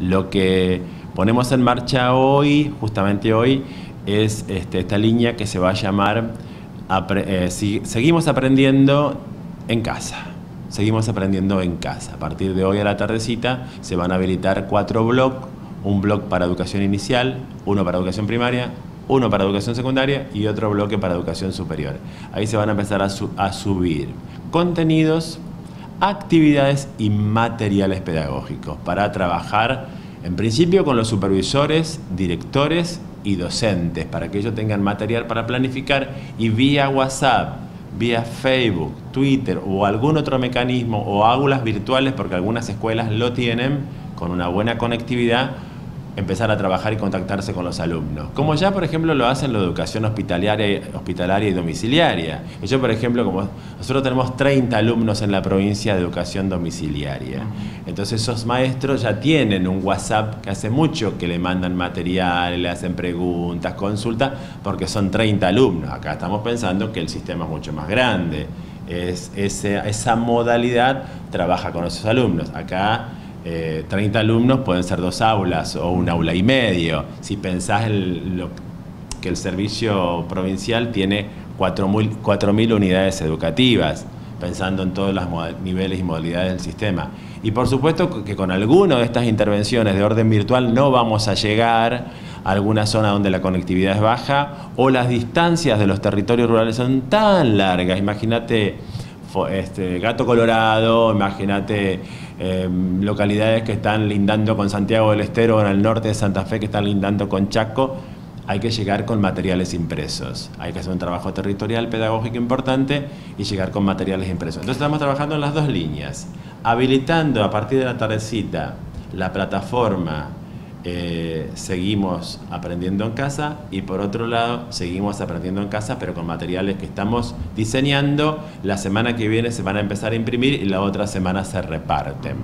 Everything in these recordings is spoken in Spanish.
Lo que ponemos en marcha hoy, justamente hoy, es este, esta línea que se va a llamar eh, Seguimos aprendiendo en casa. Seguimos aprendiendo en casa. A partir de hoy a la tardecita se van a habilitar cuatro blogs, un blog para educación inicial, uno para educación primaria, uno para educación secundaria y otro bloque para educación superior. Ahí se van a empezar a, subir contenidos, actividades y materiales pedagógicos para trabajar en principio con los supervisores, directores y docentes, para que ellos tengan material para planificar y vía WhatsApp, vía Facebook, Twitter o algún otro mecanismo o aulas virtuales, porque algunas escuelas lo tienen con una buena conectividad, empezar a trabajar y contactarse con los alumnos. Como ya, por ejemplo, lo hacen la educación hospitalaria, hospitalaria y domiciliaria. Yo, por ejemplo, como nosotros tenemos 30 alumnos en la provincia de educación domiciliaria. Entonces esos maestros ya tienen un WhatsApp que hace mucho que le mandan material, le hacen preguntas, consultas, porque son 30 alumnos. Acá estamos pensando que el sistema es mucho más grande. Es, esa modalidad trabaja con esos alumnos. Acá 30 eh, alumnos pueden ser dos aulas o un aula y medio. Si pensás en lo, que el servicio provincial tiene 4.000 unidades educativas, pensando en todos los niveles y modalidades del sistema. Y por supuesto que con alguna de estas intervenciones de orden virtual no vamos a llegar a alguna zona donde la conectividad es baja o las distancias de los territorios rurales son tan largas. Imagínate este, Gato Colorado, imagínate em, localidades que están lindando con Santiago del Estero, en el norte de Santa Fe que están lindando con Chaco, hay que llegar con materiales impresos. Hay que hacer un trabajo territorial pedagógico importante y llegar con materiales impresos. Entonces estamos trabajando en las dos líneas, habilitando a partir de la tardecita la plataforma eh, seguimos aprendiendo en casa y por otro lado seguimos aprendiendo en casa pero con materiales que estamos diseñando. La semana que viene se van a empezar a imprimir y la otra semana se reparten.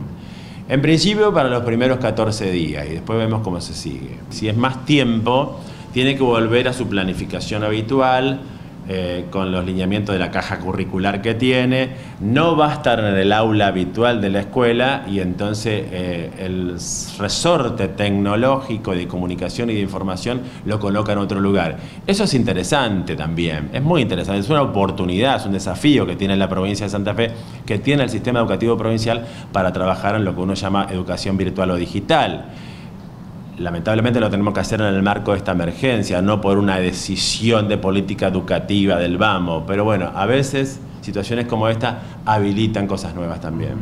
En principio para los primeros 14 días y después vemos cómo se sigue. Si es más tiempo, tiene que volver a su planificación habitual, eh, con los lineamientos de la caja curricular que tiene, no va a estar en el aula habitual de la escuela y entonces eh, el resorte tecnológico de comunicación y de información lo coloca en otro lugar. Eso es interesante también, es muy interesante, es una oportunidad, es un desafío que tiene la provincia de Santa Fe, que tiene el sistema educativo provincial para trabajar en lo que uno llama educación virtual o digital lamentablemente lo tenemos que hacer en el marco de esta emergencia, no por una decisión de política educativa del vamos, pero bueno, a veces situaciones como esta habilitan cosas nuevas también.